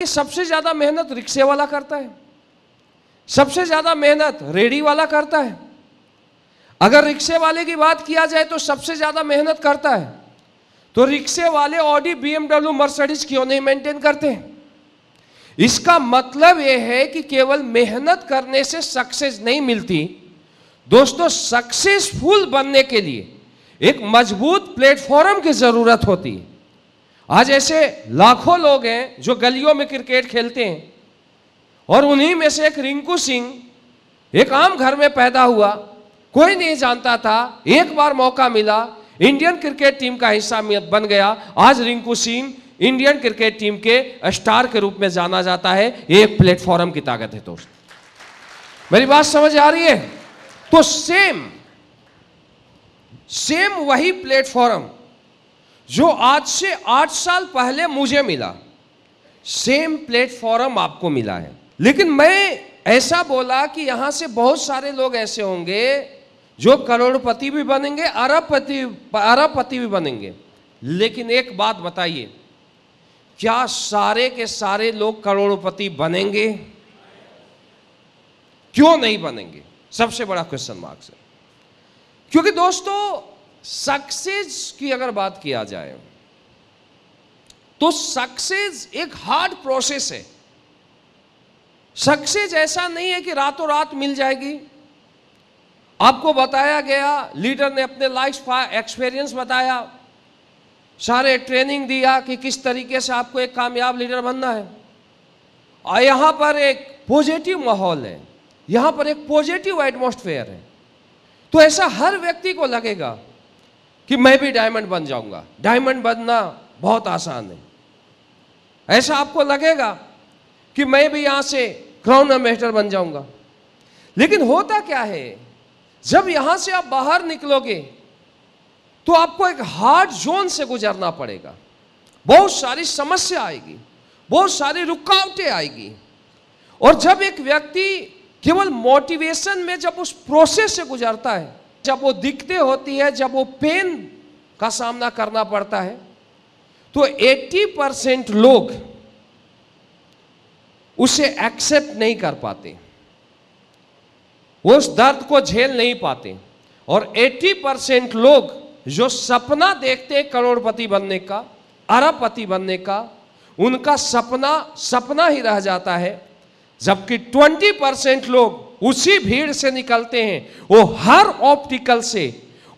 कि सबसे ज़्यादा मेहनत रिक्शे वाला करता है, सबसे ज़्यादा मेहनत रेडी वाला करता है। अगर रिक्शे वाले की बात किया जाए तो सबसे ज़्यादा मेहनत करता है। तो रिक्शे वाले ऑडी, बीएमडब्ल्यू, मर्सिडीज क्यों नहीं मेंटेन करते हैं? इसका मतलब यह है कि केवल मेहनत करने से सक्सेस नहीं मिलती। दोस्तों, सक्सेसफुल बनने के लिए एक मज़बूत प्लेटफॉर्म की ज़रूरत होती है। आज ऐसे लाखों लोग हैं जो गलियों में क्रिकेट खेलते हैं और उन्हीं में से एक रिंकू सिंह एक आम घर में पैदा हुआ। कोई नहीं जानता था। एक बार मौका मिला, इंडियन क्रिकेट टीम का हिस्सा बन गया। आज Rinku Singh Indian cricket team के स्टार के रूप में जाना जाता है। एक प्लेटफॉर्म की ताकत है दोस्त। मेरी बात समझ आ रही है? तो सेम सेम वही प्लेटफॉर्म जो आज से आठ साल पहले मुझे मिला सेम प्लेटफॉर्म आपको मिला है। लेकिन मैं ऐसा बोला कि यहाँ से बहुत सारे लोग ऐसे होंगे जो करोड़पति भी बनेंगे, अरबपति अरबपति भी बनेंगे। लेकिन एक बात बताइए, क्या सारे के सारे लोग करोड़पति बनेंगे? क्यों नहीं बनेंगे? सबसे बड़ा क्वेश्चन मार्क है क्योंकि दोस्तों सक्सेस की अगर बात किया जाए तो सक्सेस एक हार्ड प्रोसेस है। सक्सेस ऐसा नहीं है कि रातों रात मिल जाएगी। आपको बताया गया लीडर ने अपने लाइफ एक्सपीरियंस बताया। सारे ट्रेनिंग दिया कि किस तरीके से आपको एक कामयाब लीडर बनना है। और यहाँ पर एक पॉजिटिव माहौल है। यहाँ पर एक पॉजिटिव एटमोस्फेयर है। तो ऐसा हर व्यक्ति को लगेगा कि मैं भी डायमंड बन जाऊँगा। डायमंड बनना बहुत आसान है। ऐसा आपको लगेगा कि मैं भी यहाँ से क्राउन एम्बेसडर बन जाऊँगा। लेकिन होता क्या है? जब यहाँ से आप बाहर निकलोगे तो आपको एक हार्ड जोन से गुजरना पड़ेगा। बहुत सारी समस्या आएगी, बहुत सारी रुकावटें आएगी। और जब एक व्यक्ति केवल मोटिवेशन में जब उस प्रोसेस से गुजरता है जब वो दिखते होती है, जब वो पेन का सामना करना पड़ता है तो 80 परसेंट लोग उसे एक्सेप्ट नहीं कर पाते। उस दर्द को झेल नहीं पाते। और 80 परसेंट लोग जो सपना देखते हैं करोड़पति बनने का, अरबपति बनने का, उनका सपना सपना ही रह जाता है। जबकि 20 परसेंट लोग उसी भीड़ से निकलते हैं। वो हर ऑप्टिकल से,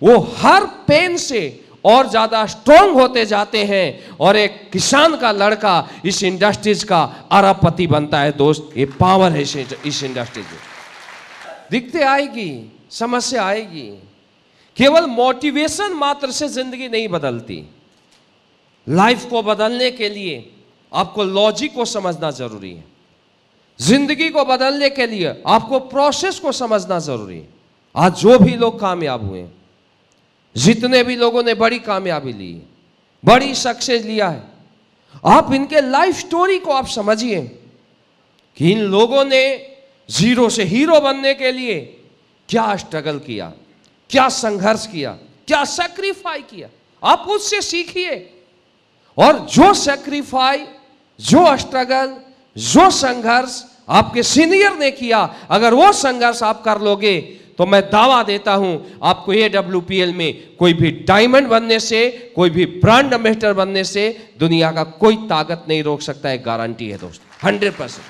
वो हर पेन से और ज़्यादा स्ट्रांग होते जाते हैं और एक किसान का लड़का इस इंडस्ट्रीज़ का अरबपति बनता है। दोस्त, ये पावर है इस इंडस्ट्रीज़ में। दिखते आएगी, समस्या आएगी। केवल मोटिवेशन मात्र से ज़िंदगी नहीं बदलती। लाइफ को बदलने के लिए आपको लॉजिक को समझना ज़रूरी है। ज़िंदगी को बदलने के लिए आपको प्रोसेस को समझना ज़रूरी है। आज जो भी लोग कामयाब हुए जितने भी लोगों ने बड़ी कामयाबी ली बड़ी सक्सेस लिया है, आप इनके लाइफ स्टोरी को आप समझिए कि इन लोगों ने ज़ीरो से हीरो बनने के लिए क्या स्ट्रगल किया, क्या संघर्ष किया, क्या सेक्रीफाई किया। आप उससे सीखिए। और जो सेक्रीफाई जो स्ट्रगल जो संघर्ष आपके सीनियर ने किया, अगर वो संघर्ष आप कर लोगे तो मैं दावा देता हूँ, आपको ये डब्ल्यू में कोई भी डायमंड बनने से, कोई भी ब्रांड एम्बेसडर बनने से, दुनिया का कोई ताकत नहीं रोक सकता है गारंटी है दोस्त हंड्रेड परसेंट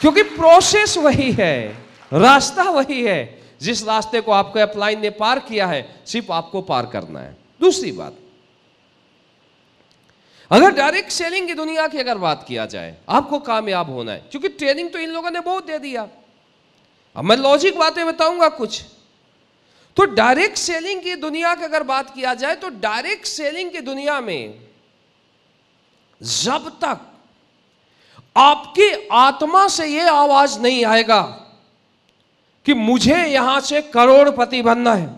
क्योंकि प्रोसेस वही है, रास्ता वही है, जिस रास्ते को आपको अपलाइन ने पार किया है, सिर्फ़ आपको पार करना है। दूसरी बात अगर डायरेक्ट सेलिंग की दुनिया की अगर बात किया जाए, आपको कामयाब होना है। क्योंकि ट्रेनिंग तो इन लोगों ने बहुत दे दिया। अब मैं लॉजिक बातें बताऊँगा कुछ। तो डायरेक्ट सेलिंग की दुनिया की अगर बात किया जाए तो डायरेक्ट सेलिंग की दुनिया में जब तक आपकी आत्मा से यह आवाज़ नहीं आएगा कि मुझे यहाँ से करोड़पति बनना है,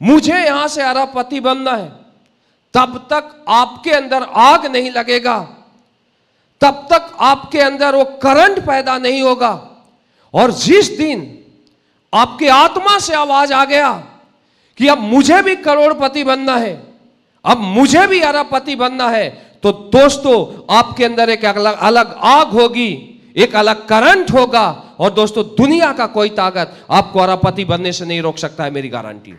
मुझे यहाँ से अरबपति बनना है तब तक आपके अंदर आग नहीं लगेगा। तब तक आपके अंदर वो करंट पैदा नहीं होगा। और जिस दिन आपके आत्मा से आवाज़ आ गया कि अब मुझे भी करोड़पति बनना है, अब मुझे भी अरबपति बनना है तो दोस्तों, आपके अंदर एक अलग अलग आग होगी, एक अलग करंट होगा। और दोस्तों, दुनिया का कोई ताकत आपको अरबपति बनने से नहीं रोक सकता है, मेरी गारंटी।